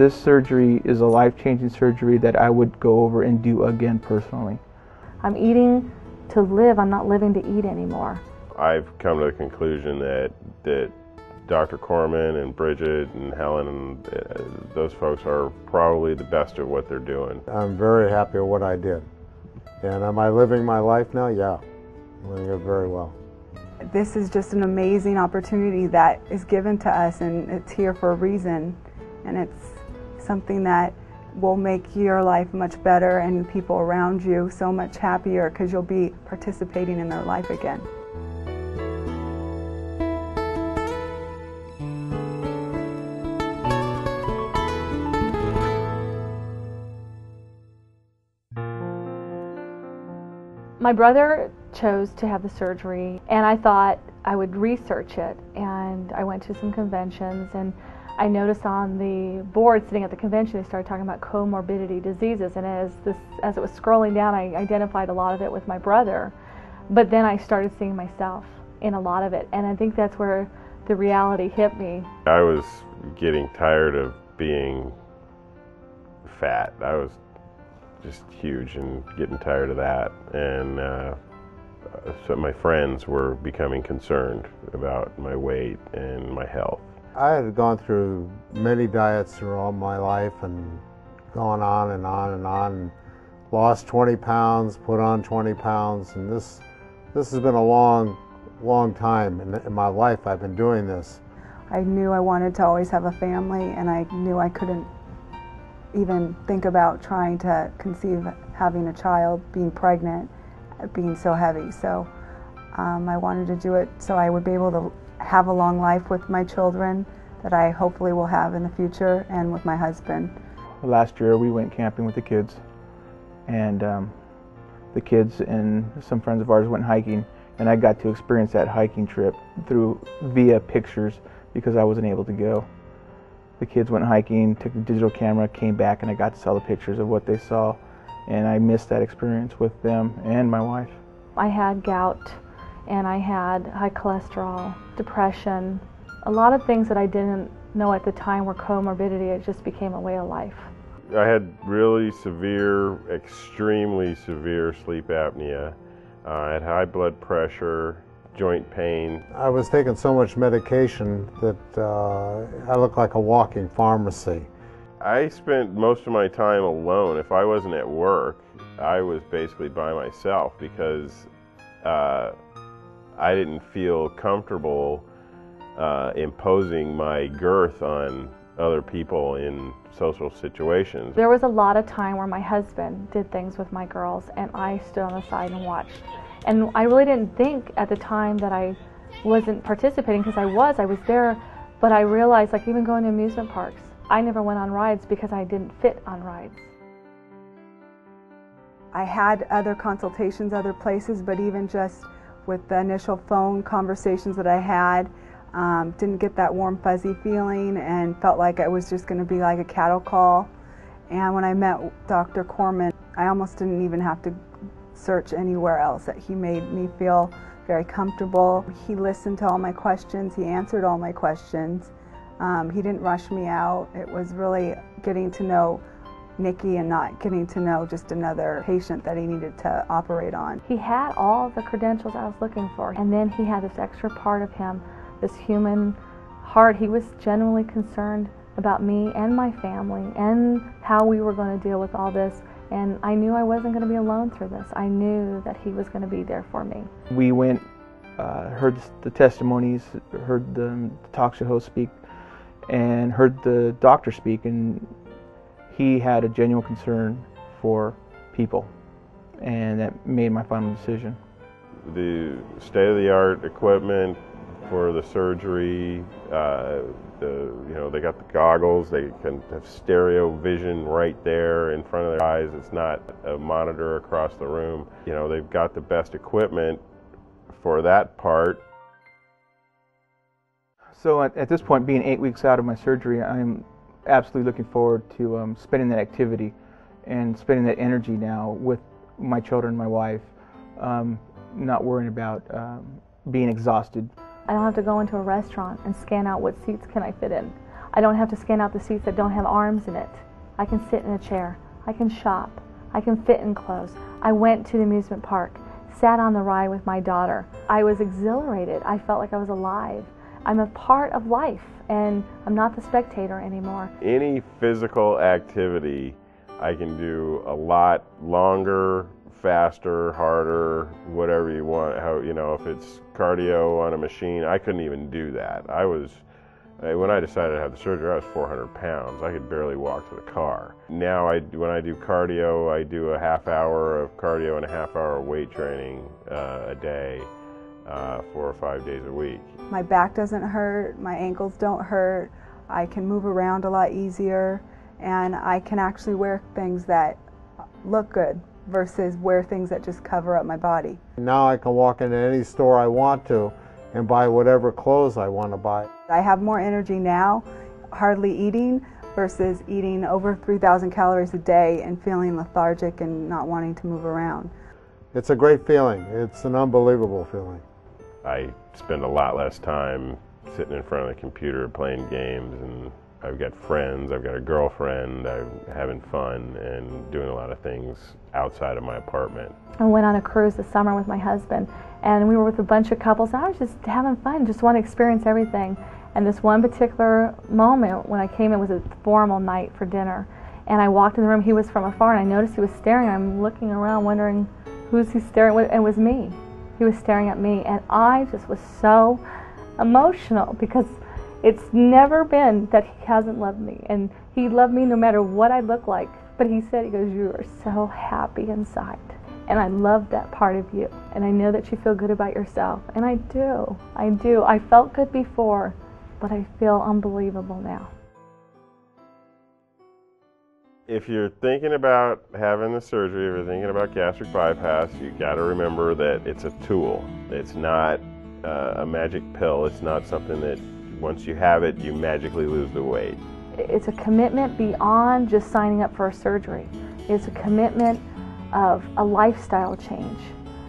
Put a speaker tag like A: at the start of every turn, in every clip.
A: This surgery is a life-changing surgery that I would go over and do again personally.
B: I'm eating to live. I'm not living to eat anymore.
C: I've come to the conclusion that that Dr. Korman and Bridget and Helen and uh, those folks are probably the best at what they're doing.
D: I'm very happy with what I did. And am I living my life now? Yeah, I'm living it very well.
E: This is just an amazing opportunity that is given to us, and it's here for a reason. And it's something that will make your life much better and people around you so much happier because you'll be participating in their life again.
B: My brother chose to have the surgery, and I thought I would research it. And I went to some conventions, and I noticed on the board sitting at the convention, they started talking about comorbidity diseases. And as this, as it was scrolling down, I identified a lot of it with my brother. But then I started seeing myself in a lot of it, and I think that's where the reality hit me.
C: I was getting tired of being fat. I was just huge and getting tired of that. And uh, so my friends were becoming concerned about my weight and my health.
D: I had gone through many diets through all my life and gone on and on and on. Lost 20 pounds, put on 20 pounds, and this this has been a long, long time in, in my life. I've been doing this.
E: I knew I wanted to always have a family, and I knew I couldn't even think about trying to conceive having a child, being pregnant, being so heavy. So um, I wanted to do it so I would be able to have a long life with my children that I hopefully will have in the future and with my husband.
A: Last year we went camping with the kids and um, the kids and some friends of ours went hiking and I got to experience that hiking trip through via pictures because I wasn't able to go the kids went hiking, took a digital camera, came back, and I got to sell the pictures of what they saw. And I missed that experience with them and my wife.
B: I had gout and I had high cholesterol, depression, a lot of things that I didn't know at the time were comorbidity. It just became a way of life.
C: I had really severe, extremely severe sleep apnea. Uh, I had high blood pressure, joint pain.
D: I was taking so much medication that uh, I looked like a walking pharmacy.
C: I spent most of my time alone. If I wasn't at work, I was basically by myself because uh, I didn't feel comfortable uh, imposing my girth on other people in social situations.
B: There was a lot of time where my husband did things with my girls and I stood on the side and watched. And I really didn't think at the time that I wasn't participating because I was, I was there, but I realized like even going to amusement parks, I never went on rides because I didn't fit on rides.
E: I had other consultations other places, but even just with the initial phone conversations that I had, um, didn't get that warm fuzzy feeling and felt like it was just going to be like a cattle call. And when I met Dr. Korman, I almost didn't even have to search anywhere else. That he made me feel very comfortable. He listened to all my questions. He answered all my questions. Um, he didn't rush me out. It was really getting to know Nikki and not getting to know just another patient that he needed to operate on.
B: He had all the credentials I was looking for, and then he had this extra part of him, this human heart. He was genuinely concerned about me and my family and how we were going to deal with all this. And I knew I wasn't going to be alone through this. I knew that he was going to be there for me.
A: We went, uh, heard the testimonies, heard the talk show host speak, and heard the doctor speak, and he had a genuine concern for people, and that made my final decision.
C: The state-of-the-art equipment for the surgery, uh, the you know they got the goggles. They can have stereo vision right there in front of their eyes. It's not a monitor across the room. You know they've got the best equipment for that part.
A: So at, at this point being eight weeks out of my surgery i'm absolutely looking forward to um, spending that activity and spending that energy now with my children my wife um, not worrying about um, being exhausted
B: I don't have to go into a restaurant and scan out what seats can I fit in. I don't have to scan out the seats that don't have arms in it. I can sit in a chair. I can shop. I can fit in clothes. I went to the amusement park, sat on the ride with my daughter. I was exhilarated. I felt like I was alive. I'm a part of life and I'm not the spectator anymore.
C: Any physical activity I can do a lot longer, faster, harder, whatever you want. How you know if it's cardio on a machine, I couldn't even do that. I was when I decided to have the surgery, I was 400 pounds. I could barely walk to the car. Now, I, when I do cardio, I do a half hour of cardio and a half hour of weight training uh, a day, uh, four or five days a week.
E: My back doesn't hurt, my ankles don't hurt, I can move around a lot easier, and I can actually wear things that look good versus wear things that just cover up my body.
D: Now I can walk into any store I want to and buy whatever clothes I want to buy.
E: I have more energy now, hardly eating, versus eating over 3,000 calories a day and feeling lethargic and not wanting to move around.
D: It's a great feeling. It's an unbelievable feeling.
C: I spend a lot less time sitting in front of the computer playing games and I've got friends, I've got a girlfriend, I'm having fun and doing a lot of things outside of my apartment.
B: I went on a cruise this summer with my husband and we were with a bunch of couples and I was just having fun, just want to experience everything. And this one particular moment when I came in was a formal night for dinner and I walked in the room, he was from afar and I noticed he was staring. I'm looking around wondering who's he staring at, and it was me. He was staring at me and I just was so emotional because it's never been that he hasn't loved me, and he loved me no matter what I look like. But he said, he goes, you are so happy inside. And I love that part of you. And I know that you feel good about yourself. And I do. I do. I felt good before, but I feel unbelievable now.
C: If you're thinking about having the surgery, if you're thinking about gastric bypass, you got to remember that it's a tool. It's not uh, a magic pill. It's not something that once you have it, you magically lose the weight.
B: It's a commitment beyond just signing up for a surgery. It's a commitment of a lifestyle change,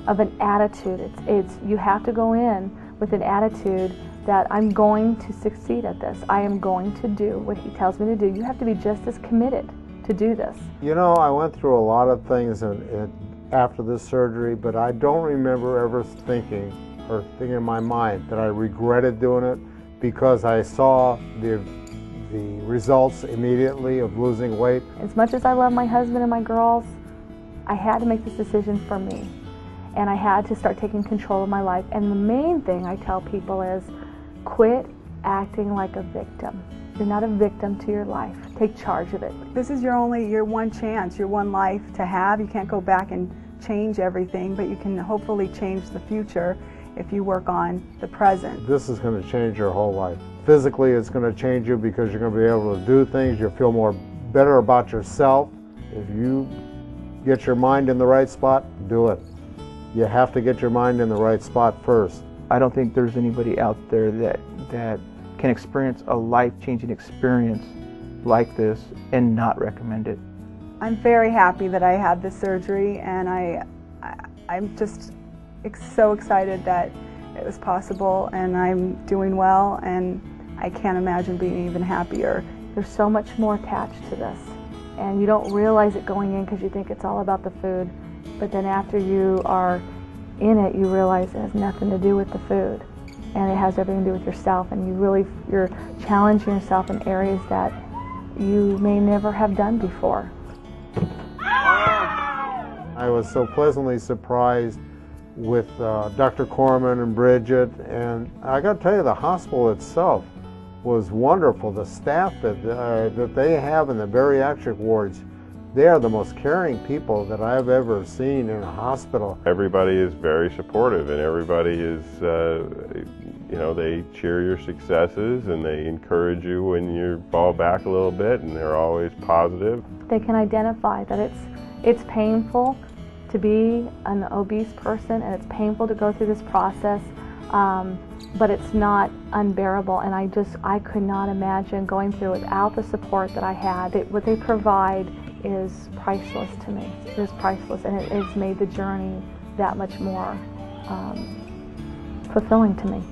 B: of an attitude. It's, it's you have to go in with an attitude that I'm going to succeed at this. I am going to do what he tells me to do. You have to be just as committed to do this.
D: You know, I went through a lot of things in, in, after this surgery, but I don't remember ever thinking or thinking in my mind that I regretted doing it because I saw the, the results immediately of losing weight.
B: As much as I love my husband and my girls, I had to make this decision for me. And I had to start taking control of my life. And the main thing I tell people is quit acting like a victim. You're not a victim to your life. Take charge of it.
E: This is your only, your one chance, your one life to have. You can't go back and change everything, but you can hopefully change the future if you work on the present.
D: This is going to change your whole life. Physically, it's going to change you because you're going to be able to do things. You'll feel more better about yourself. If you get your mind in the right spot, do it. You have to get your mind in the right spot first.
A: I don't think there's anybody out there that that can experience a life-changing experience like this and not recommend it.
E: I'm very happy that I had the surgery and I, I I'm just so excited that it was possible and I'm doing well and I can't imagine being even happier.
B: There's so much more attached to this and you don't realize it going in because you think it's all about the food but then after you are in it you realize it has nothing to do with the food and it has everything to do with yourself and you really you're challenging yourself in areas that you may never have done before.
D: I was so pleasantly surprised with uh, Dr. Korman and Bridget, and I got to tell you, the hospital itself was wonderful. The staff that uh, that they have in the bariatric wards, they are the most caring people that I've ever seen in a hospital.
C: Everybody is very supportive, and everybody is, uh, you know, they cheer your successes and they encourage you when you fall back a little bit, and they're always positive.
B: They can identify that it's it's painful to be an obese person and it's painful to go through this process um, but it's not unbearable. And i just i could not imagine going through without the support that i had. It, what they provide is priceless to me. It is priceless and it has made the journey that much more um, fulfilling to me